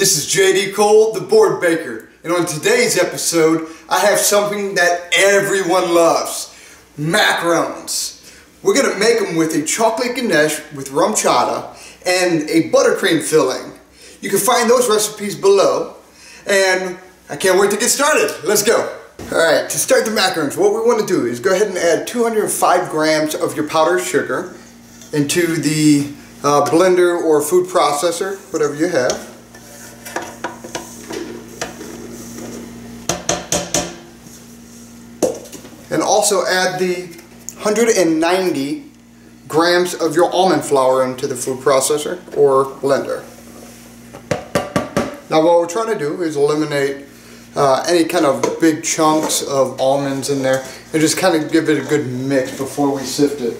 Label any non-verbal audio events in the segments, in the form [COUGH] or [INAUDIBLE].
This is JD Cole, the Bored Baker, and on today's episode, I have something that everyone loves, macarons. We're gonna make them with a chocolate ganache with RumChata and a buttercream filling. You can find those recipes below, and I can't wait to get started. Let's go. All right, to start the macarons, what we want to do is go ahead and add 205 grams of your powdered sugar into the uh, blender or food processor, whatever you have. And also add the 190 grams of your almond flour into the food processor or blender. Now what we're trying to do is eliminate uh, any kind of big chunks of almonds in there and just kind of give it a good mix before we sift it.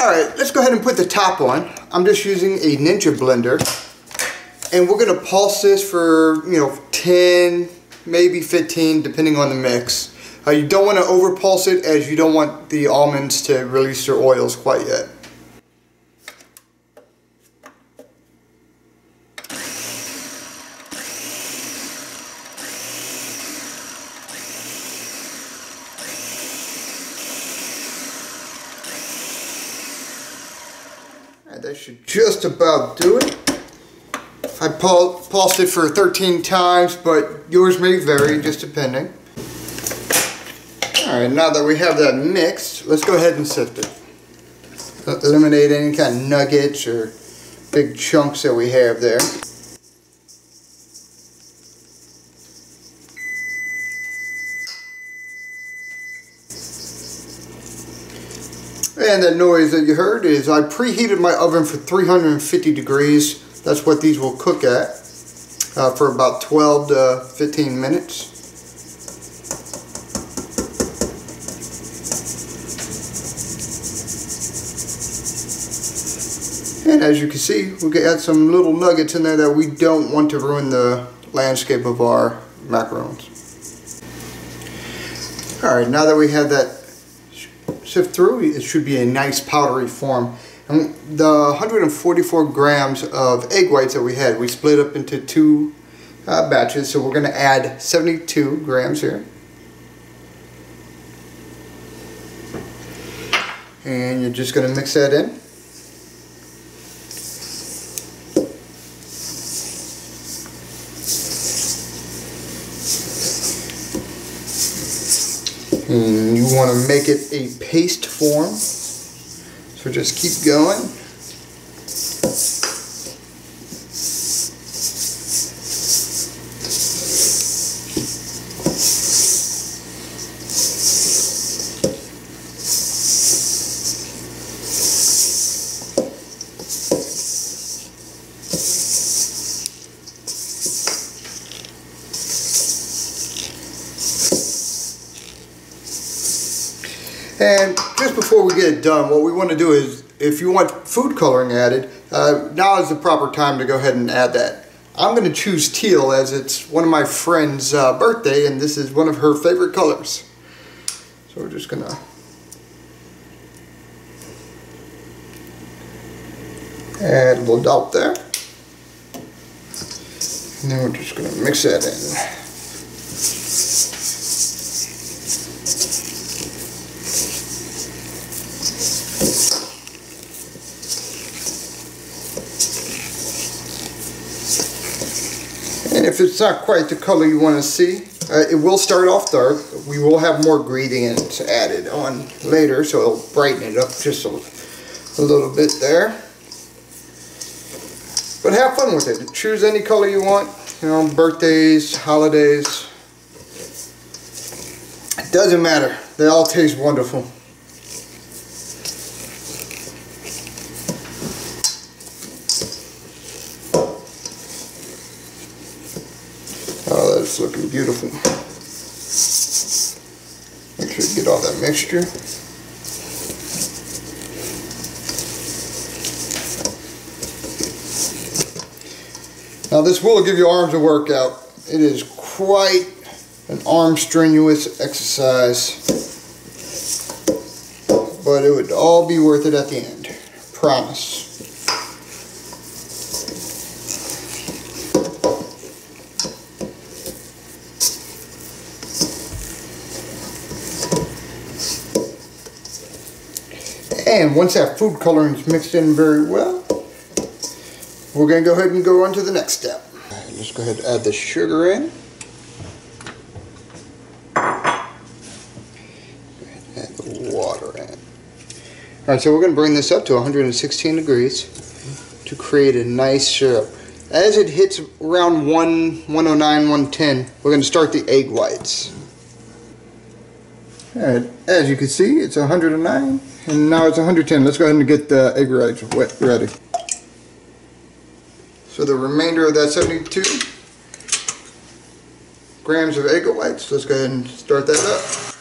Alright, let's go ahead and put the top on. I'm just using a Ninja blender and we're going to pulse this for, you know, 10, maybe 15 depending on the mix. Uh, you don't want to over pulse it as you don't want the almonds to release their oils quite yet. that should just about do it. I pulsed it for 13 times, but yours may vary, just depending. Alright, now that we have that mixed, let's go ahead and sift it. Eliminate any kind of nuggets or big chunks that we have there. And that noise that you heard is I preheated my oven for 350 degrees. That's what these will cook at uh, for about 12 to 15 minutes. And as you can see, we got some little nuggets in there that we don't want to ruin the landscape of our macarons. Alright, now that we have that sift through, it should be a nice powdery form. And the 144 grams of egg whites that we had, we split up into two uh, batches, so we're going to add 72 grams here. And you're just going to mix that in. Want to make it a paste form. So just keep going. And just before we get it done, what we want to do is, if you want food coloring added, uh, now is the proper time to go ahead and add that. I'm going to choose teal as it's one of my friend's uh, birthday and this is one of her favorite colors. So we're just going to add a little dot there. And then we're just going to mix that in. It's not quite the color you want to see, uh, it will start off dark. We will have more gradients added on later, so it'll brighten it up just a, a little bit there. But have fun with it. Choose any color you want. You know, birthdays, holidays. It doesn't matter. They all taste wonderful. Oh, that's looking beautiful. Make sure you get all that Now this will give your arms a workout. It is quite an arm strenuous exercise. But it would all be worth it at the end. Promise. And once that food coloring is mixed in very well, we're going to go ahead and go on to the next step. Right, let's go ahead and add the sugar in. Add the water in. Alright, so we're going to bring this up to 116 degrees to create a nice syrup. As it hits around 1, 109, 110, we're going to start the egg whites. Alright, as you can see, it's 109, and now it's 110. Let's go ahead and get the egg whites wet ready. So the remainder of that 72 grams of egg whites, let's go ahead and start that up.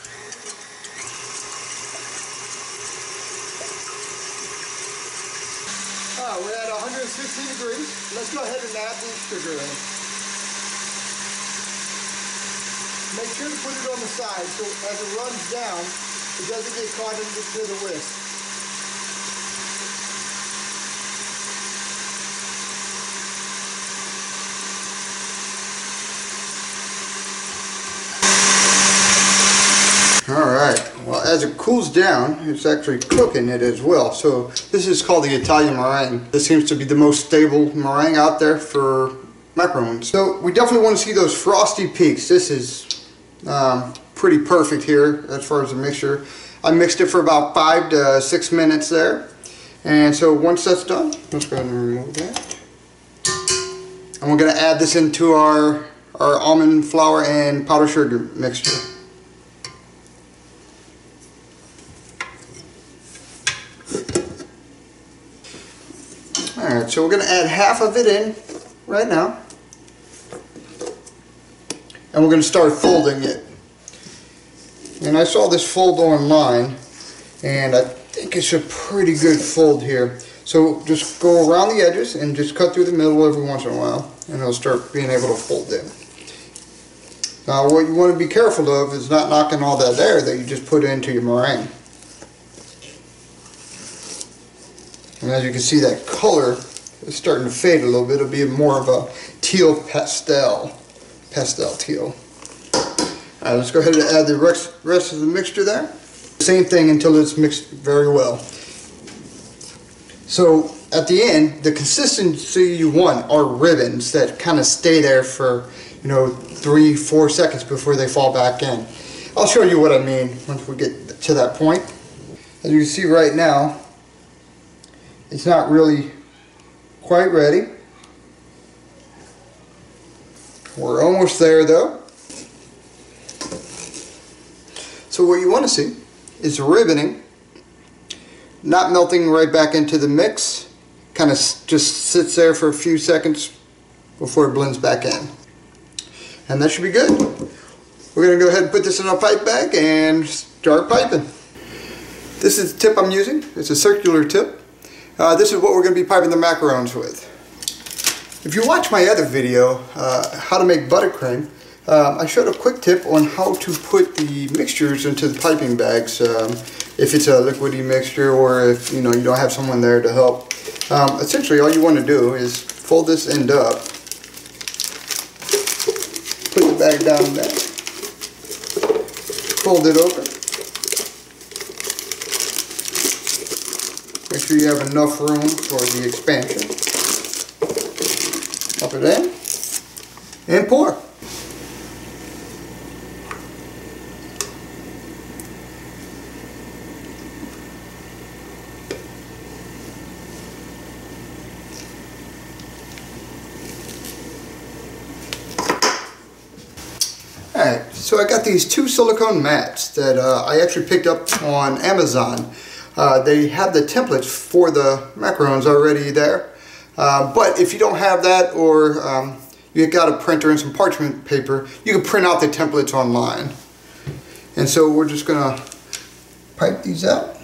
we're at 160 degrees. Let's go ahead and add the sugar in. Make sure to put it on the side so as it runs down, it doesn't get caught into the whisk. Alright, well as it cools down, it's actually cooking it as well. So this is called the Italian meringue. This seems to be the most stable meringue out there for macarons. So we definitely want to see those frosty peaks. This is um, pretty perfect here as far as the mixture. I mixed it for about five to six minutes there. And so once that's done, let's go ahead and remove that. And we're going to add this into our, our almond flour and powdered sugar mixture. Alright, so we're going to add half of it in right now. And we're going to start folding it. And I saw this fold online and I think it's a pretty good fold here. So just go around the edges and just cut through the middle every once in a while and it'll start being able to fold in. Now what you want to be careful of is not knocking all that air that you just put into your meringue. And as you can see that color is starting to fade a little bit. It'll be more of a teal pastel. Pastel teal. Alright, let's go ahead and add the rest, rest of the mixture there. Same thing until it's mixed very well. So at the end, the consistency you want are ribbons that kind of stay there for, you know, three, four seconds before they fall back in. I'll show you what I mean once we get to that point. As you can see right now, it's not really quite ready. We're almost there though. So what you want to see is ribboning, not melting right back into the mix, kind of just sits there for a few seconds before it blends back in. And that should be good. We're going to go ahead and put this in a pipe bag and start piping. This is the tip I'm using. It's a circular tip. Uh, this is what we're going to be piping the macarons with. If you watch my other video, uh, how to make buttercream, um, I showed a quick tip on how to put the mixtures into the piping bags. Um, if it's a liquidy mixture or if you know you don't have someone there to help. Um, essentially all you want to do is fold this end up, put the bag down there, fold it over, Make sure you have enough room for the expansion. It in and pour. Alright, so I got these two silicone mats that uh, I actually picked up on Amazon. Uh, they have the templates for the macarons already there. Uh, but if you don't have that or um, you got a printer and some parchment paper, you can print out the templates online. And so we're just going to pipe these out.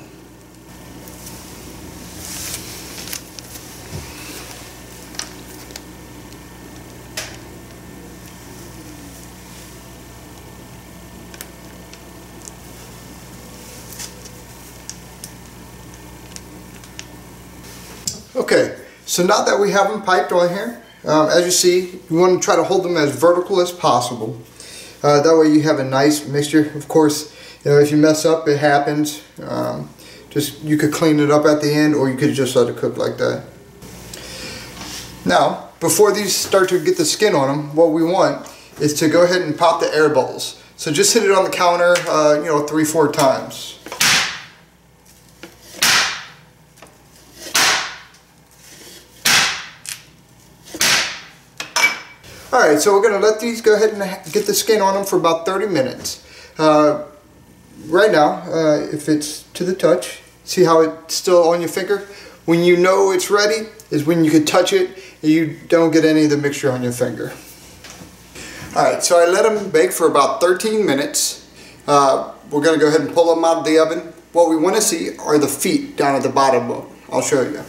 Okay, so now that we have them piped on here, um, as you see, you want to try to hold them as vertical as possible. Uh, that way you have a nice mixture. Of course, you know, if you mess up, it happens. Um, Just you could clean it up at the end or you could just let it cook like that. Now, before these start to get the skin on them, what we want is to go ahead and pop the air bubbles. So just hit it on the counter, uh, you know, three, four times. Alright, so we're going to let these go ahead and get the skin on them for about 30 minutes. Uh, right now, uh, if it's to the touch, see how it's still on your finger? When you know it's ready is when you can touch it and you don't get any of the mixture on your finger. Alright, so I let them bake for about 13 minutes. Uh, we're going to go ahead and pull them out of the oven. What we want to see are the feet down at the bottom. I'll show you.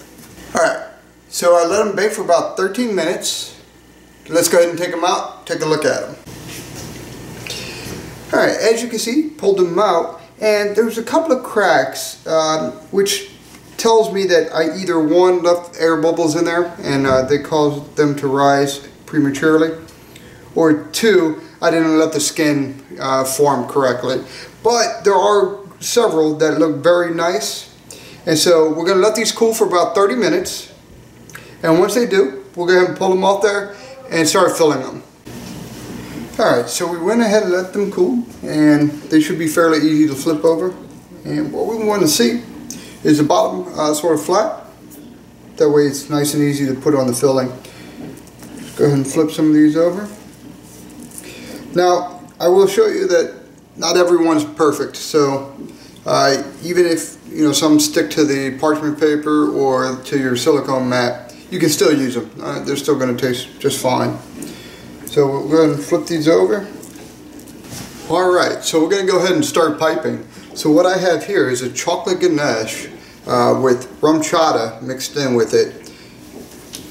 Alright, so I let them bake for about 13 minutes. Let's go ahead and take them out, take a look at them. Alright, as you can see, pulled them out, and there's a couple of cracks, um, which tells me that I either one left air bubbles in there and uh, they caused them to rise prematurely, or two, I didn't let the skin uh, form correctly. But there are several that look very nice, and so we're going to let these cool for about 30 minutes, and once they do, we'll go ahead and pull them off there and start filling them. Alright, so we went ahead and let them cool and they should be fairly easy to flip over. And what we want to see is the bottom uh, sort of flat. That way it's nice and easy to put on the filling. Just go ahead and flip some of these over. Now, I will show you that not everyone's perfect. So uh, even if you know some stick to the parchment paper or to your silicone mat, you can still use them. They're still going to taste just fine. So we're going to flip these over. All right, so we're going to go ahead and start piping. So what I have here is a chocolate ganache uh, with RumChata mixed in with it.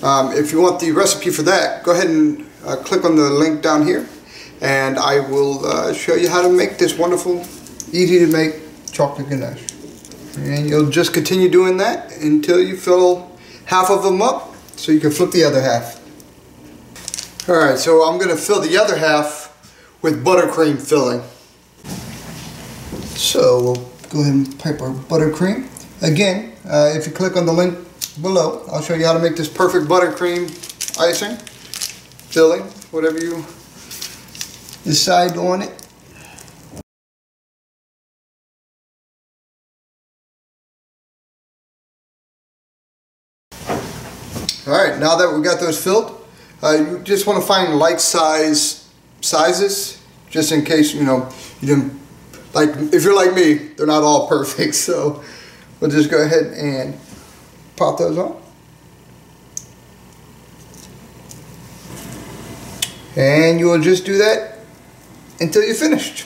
Um, if you want the recipe for that, go ahead and uh, click on the link down here and I will uh, show you how to make this wonderful, easy to make chocolate ganache. And you'll just continue doing that until you fill half of them up so you can flip the other half. Alright, so I'm going to fill the other half with buttercream filling. So we'll go ahead and pipe our buttercream. Again, uh, if you click on the link below, I'll show you how to make this perfect buttercream icing, filling, whatever you decide on it. All right, now that we got those filled, uh, you just want to find like size sizes, just in case, you know, you didn't, like, if you're like me, they're not all [LAUGHS] perfect, so we'll just go ahead and pop those on. And you will just do that until you're finished.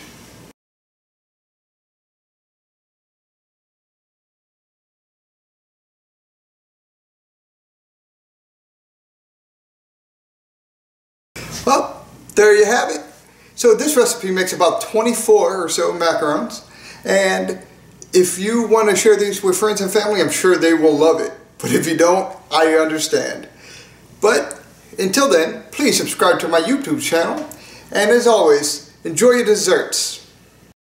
There you have it. So this recipe makes about 24 or so macarons. And if you want to share these with friends and family, I'm sure they will love it. But if you don't, I understand. But until then, please subscribe to my YouTube channel. And as always, enjoy your desserts.